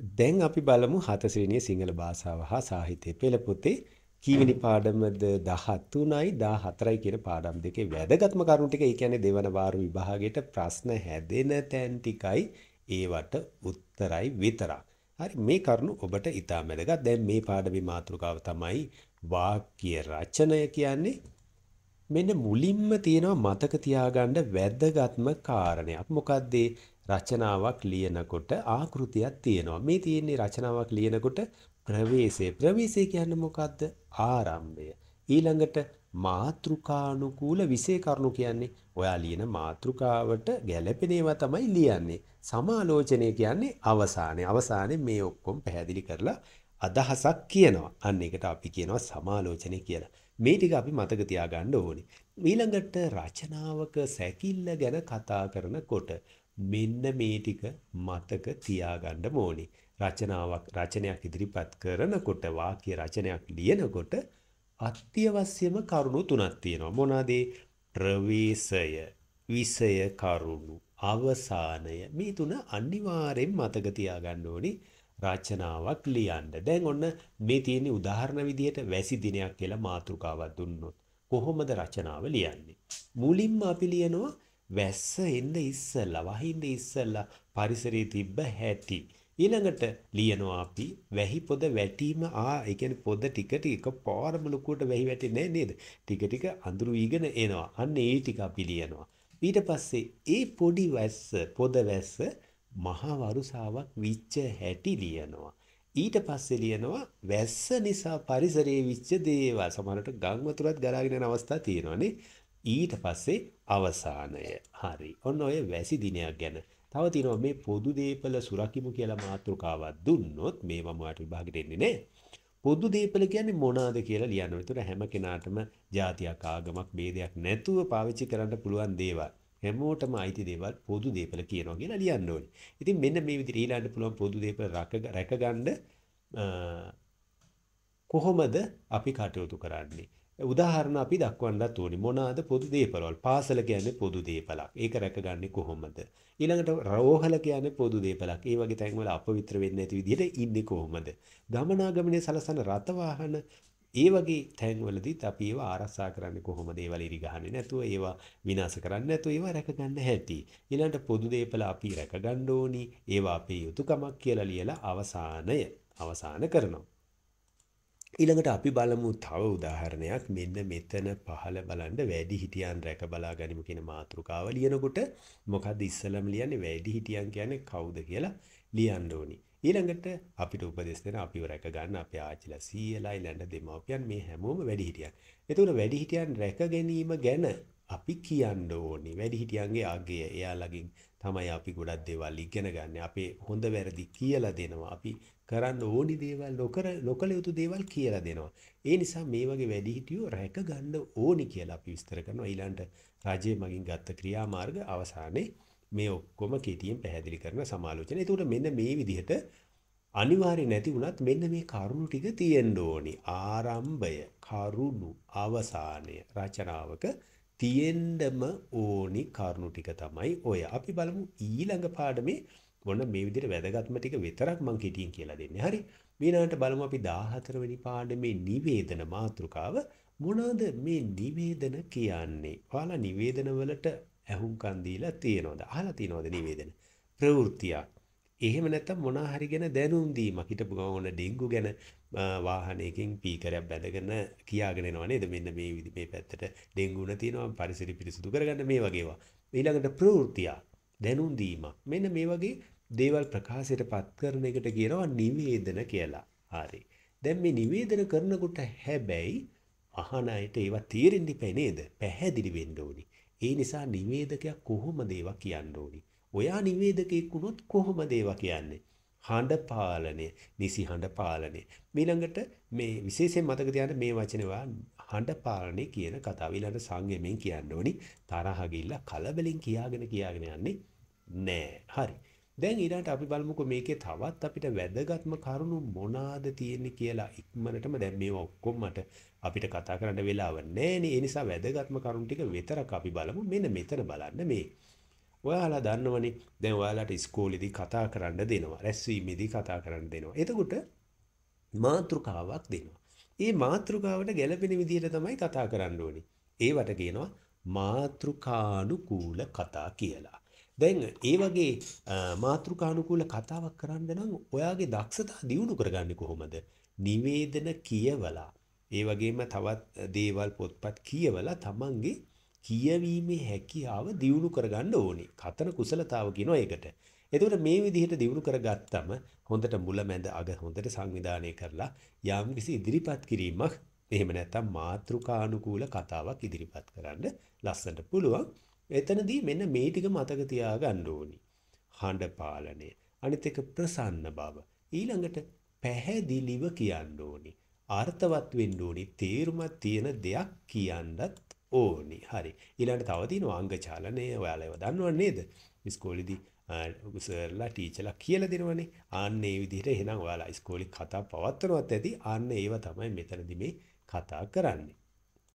දැන් අපි බලමු හත ශ්‍රේණිය සිංහල භාෂාව හා සාහිත්‍ය පෙළ පොතේ කීවෙනි පාඩමද 13යි 14යි කියන පාඩම් දෙකේ වැදගත්ම කරුණු ටික ඒ කියන්නේ දෙවන වාර විභාගයට ප්‍රශ්න හැදෙන තැන් ටිකයි ඒවට උත්තරයි විතරක්. හරි මේ කරුණු ඔබට ඉතා වැදගත්. දැන් මේ පාඩමේ මාතෘකාව තමයි වාක්‍ය රචනය කියන්නේ මෙන්න මුලින්ම තියෙනවා මතක තියාගන්න වැදගත්ම කාරණයක්. මොකද්ද රචනාවක් ලියනකොට ආකෘතියක් තියෙනවා. මේ තියෙන්නේ රචනාවක් ලියනකොට ප්‍රවේශය. ප්‍රවේශය කියන්නේ මොකද්ද? ආරම්භය. ඊළඟට මාත්‍රිකානුකූල විශේෂ කරුණු කියන්නේ ඔයා ලියන මාත්‍රිකාවට ගැළපෙන ඒවා තමයි ලියන්නේ. සමාලෝචනය කියන්නේ අවසානයේ. අවසානයේ මේ ඔක්කොම පැහැදිලි කරලා අදහසක් කියනවා. අන්න ඒකට අපි කියනවා සමාලෝචනය කියලා. මේ ටික අපි මතක තියාගන්න ඕනේ. ඊළඟට රචනාවක සැකිල්ල ගැන කතා කරනකොට මෙන්න මේ ටික මතක තියාගන්න ඕනේ. රචනාවක් රචනයක් ඉදිරිපත් කරනකොට වාක්‍ය රචනයක් ලියනකොට අත්‍යවශ්‍යම කරුණු තුනක් තියෙනවා. මොනවාද? ප්‍රවේශය, විෂය කරුණු, අවසානය. මේ තුන අනිවාර්යෙන් මතක තියාගන්න ඕනේ. රචනාවක් ලියන්න. දැන් ඔන්න මේ තියෙන උදාහරණ විදිහට වැසි දිනයක් කියලා මාතෘකාවක් දුන්නොත් කොහොමද රචනාව ලියන්නේ? මුලින්ම අපි ලියනවා වැස්ස එන්න ඉස්සෙල්ලා වහින්න ඉස්සෙල්ලා පරිසරයේ තිබ්බ හැටි. ඊළඟට ලියනවා අපි වැහි පොද වැටීම ආ ඒ කියන්නේ පොද ටික ටික පාරම ලොකුවට වැහි වැටෙන්නේ නේද? ටික ටික අඳුරු ඊගෙන එනවා. අන්න ඒ ටික අපි ලියනවා. ඊට පස්සේ ඒ පොඩි වැස්ස පොද වැස්ස මහා වරුසාවක් විච්ච හැටි ලියනවා. ඊට පස්සේ ලියනවා වැස්ස නිසා පරිසරයේ විච්ච දේවල්. සමහරට ගම් වතුරත් ගලාගෙන යන අවස්ථා තියෙනවානේ. ඊට පස්සේ අවසානය. හරි. ඔන්න ඔය වැසි දිනයක් ගැන. තව තියෙනවා මේ පොදු දීපල සුරකිමු කියලා මාතෘකාවක් දුන්නොත් මේවම ඔයාලට විභාගෙට එන්නේ නැහැ. පොදු දීපල කියන්නේ මොනවාද කියලා ලියන්න ඕනේ. ඒතර හැම කෙනාටම ජාතියක් ආගමක් ભેදයක් නැතුව පාවිච්චි කරන්න පුළුවන් දේවල්. හැමෝටම අයිති දේවල් පොදු දීපල කියනවා කියලා ලියන්න ඕනේ. ඉතින් මෙන්න මේ විදිහට ඊළඟට පුළුවන් පොදු දීපල රැකගන්න කොහොමද අපි කටයුතු කරන්නේ? උදාහරණ අපි දක්වන්නත් ඕනි. මොනවාද පොදු දේපළවල්? පාසල කියන්නේ පොදු දේපලක්. ඒක රැකගන්නේ කොහොමද? ඊළඟට රෝහල කියන්නේ පොදු දේපලක්. ඒ වගේ තැන්වල අපවිත්‍ර වෙන්නේ නැති විදිහට ඉන්නේ කොහොමද? ගමනාගමනයේ සලසන රත වාහන ඒ වගේ තැන්වලදීත් අපි ඒවා ආරක්ෂා කරන්නේ කොහොමද? ඒවල ඉරි ගහන්නේ නැතුව, ඒවා විනාශ කරන්නේ නැතුව ඒවා රැකගන්න හැටි. ඊළඟට පොදු දේපල අපි රැකගන්න ඕනි. ඒවා අපේ යුතුයකමක් කියලා ලියලා අවසානය අවසාන කරනවා. ඊළඟට අපි බලමු තව උදාහරණයක් මෙන්න මෙතන පහළ බලන්න වැඩි හිටියන් රැක බලා ගනිමු කියන මාතෘකාව ලියනකොට මොකද්ද ඉස්සලම ලියන්නේ වැඩි හිටියන් කියන්නේ කවුද කියලා ලියන්න ඕනි. ඊළඟට අපිට උපදෙස් දෙන අපිව රැක ගන්න අපේ ආච්චිලා සීයලා ඊළඟ දෙමව්පියන් මේ හැමෝම වැඩි හිටියන්. එතකොට වැඩි හිටියන් රැක ගැනීම ගැන අපි කියන්න ඕනි. වැඩි හිටියන්ගේ අගය එයාලගෙන් තමයි අපි ගොඩක් දේවල් ඉගෙන ගන්න. අපේ හොඳ වැරදි කියලා දෙනවා. අපි කරන්න ඕනි දේවල් නොකර නොකළ යුතු දේවල් කියලා දෙනවා. ඒ නිසා මේ වගේ වැඩිහිටියෝ රැක ගන්න ඕනි කියලා අපි විස්තර කරනවා. ඊළඟට රජයේ මගින් ගත්ත ක්‍රියාමාර්ග අවසානයේ මේ ඔක්කොම කෙටියෙන් පැහැදිලි කරන සමාලෝචන. ඒකට මෙන්න මේ විදිහට අනිවාර්ය නැති වුණත් මෙන්න මේ කරුණු ටික තියෙන්න ඕනි. ආරම්භය, කරුණු, අවසානය රචනාවක තියෙන්නම ඕනි කරුණු ටික තමයි ඔය. අපි බලමු ඊළඟ පාඩමේ ඔන්න මේ විදිහට වැදගත්ම ටික විතරක් මම කෙටියෙන් කියලා දෙන්නේ. හරි. ඊළඟට බලමු අපි 14 වෙනි පාඩමේ නිවේදන මාතෘකාව මොනවාද මේ නිවේදන කියන්නේ? ඔයාලා නිවේදන වලට ඇහුම්කන් දීලා තියෙනවද? අහලා තියෙනවද නිවේදන? ප්‍රවෘත්තියක්. එහෙම නැත්නම් මොනා හරි ගැන දැනුම් දීමක් හිටපු ගමන ඩෙන්ගු ගැන වාහනයකින් පීකරයක් බැඳගෙන කියාගෙන එනවා නේද? මෙන්න මේ විදි මේ පැත්තට ඩෙන්ගුණ තියෙනවා පරිසරය පිරිසිදු කරගන්න මේ වගේවා. ඊළඟට ප්‍රවෘත්තියක් දැනුම් දීමක්. මෙන්න මේ වගේ දේවල් ප්‍රකාශයට පත් කරන එකට කියනවා නිවේදන කියලා. හරි. දැන් මේ නිවේදන කරනකොට හැබැයි අහන අයට ඒවා තේරෙන්න ඉපේ නේද? පැහැදිලි වෙන්න ඕනි. ඒ නිසා නිවේදකයා කොහොමද ඒවා කියන්න ඕනි? ඔයා නිවේදකයෙක් වුණොත් කොහොමද ඒවා කියන්නේ? හඬ පාලනය, නිසි හඬ පාලනය. ඊළඟට මේ විශේෂයෙන් මතක තියාගන්න මේ වචනේ හඬ පාලනය කියන කතාව ඊළඟට සංයමයෙන් කියන්න ඕනි. තරහ ගිල්ලා කලබලෙන් කියාගෙන කියාගෙන යන්නේ නෑ. හරි. දැන් ඊළඟට අපි බලමුකෝ මේකේ තවත් අපිට වැදගත්ම කරුණු මොනවාද තියෙන්නේ කියලා ඉක්මනටම දැන් මේවා ඔක්කොම මට අපිට කතා කරන්න වෙලාව නෑනේ. ඒ නිසා වැදගත්ම කරුණු ටික විතරක් අපි බලමු. මෙන්න මෙතන බලන්න මේ ඔයාලා දන්නවනේ දැන් ඔයාලට ඉස්කෝලේදී කතා කරන්න දෙනවා. රැස්වීමේදී කතා කරන්න දෙනවා. එතකොට මාතෘකාවක් දෙනවා. ඒ මාතෘකාවට ගැළපෙන විදිහට තමයි කතා කරන්න ඕනේ. ඒවට කියනවා මාතෘකානුකූල කතා කියලා. දැන් ඒ වගේ මාතෘකානුකූල කතාවක් කරන්න නම් ඔයාගේ දක්ෂතා දියුණු කරගන්නේ කොහොමද? නිවේදන කියවලා ඒ වගේම තවත් දේවල් පොත්පත් කියවලා තමන්ගේ කියවීමේ හැකියාව දියුණු කරගන්න ඕනේ. කතන කුසලතාව කියනවා ඒකට. එතකොට මේ විදිහට දියුණු කරගත්තම හොඳට මුලැමැද අග හොඳට සංවිධානය කරලා යම්කිසි ඉදිරිපත් කිරීමක් එහෙම නැත්නම් මාතෘකානුකූල කතාවක් ඉදිරිපත් කරන්න ලස්සනට පුළුවන්. එතනදී මෙන්න මේ ටික මතක තියාගන්න ඕනි. හඬ පාලනය, අනිත් එක ප්‍රසන්න බව. ඊළඟට පැහැදිලිව කියන්න ඕනි. අර්ථවත් වෙන්න ඕනි. තේරුමක් තියෙන දෙයක් කියන්නත් ඕනි. හරි. ඊළඟට තව තියෙනවා අංග චලනය. ඔයාලා ඒව දන්නව නේද? ඉස්කෝලේදී සර්ලා ටීචර්ලා කියලා දෙනවනේ. ආන්න ඒ විදිහට එහෙනම් ඔයාලා ඉස්කෝලේ කතා පවත්වනවත් ඇති. ආන්න ඒව තමයි මෙතනදී මේ කතා කරන්නේ.